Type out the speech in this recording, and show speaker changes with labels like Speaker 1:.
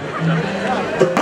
Speaker 1: Thank ừ. you.